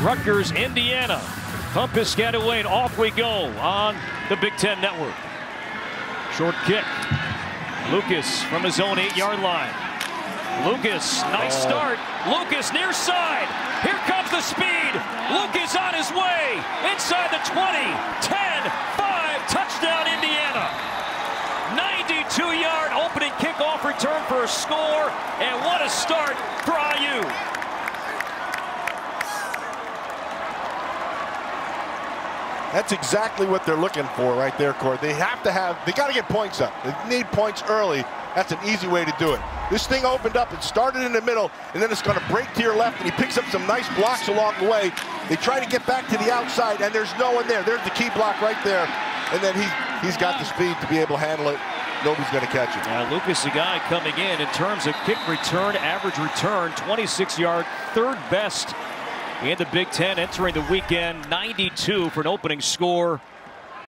Rutgers, Indiana. Pump is scat away, and off we go on the Big Ten Network. Short kick. Lucas from his own eight-yard line. Lucas, nice Oh. start. Lucas near side. Here comes the speed. Lucas on his way. Inside the 20. 10, 5, touchdown Indiana. 92-yard opening kickoff return for a score. And what a start for IU. That's exactly what they're looking for right there, Cord. They have to have, they got to get points up. They need points early. That's an easy way to do it. This thing opened up, it started in the middle, and then it's going to break to your left, and he picks up some nice blocks along the way. They try to get back to the outside, and there's no one there. There's the key block right there. And then he, he's got the speed to be able to handle it. Nobody's going to catch it. Now Lucas, the guy coming in in terms of kick return, average return, 26 yard, third best in the Big Ten entering the weekend, 92 for an opening score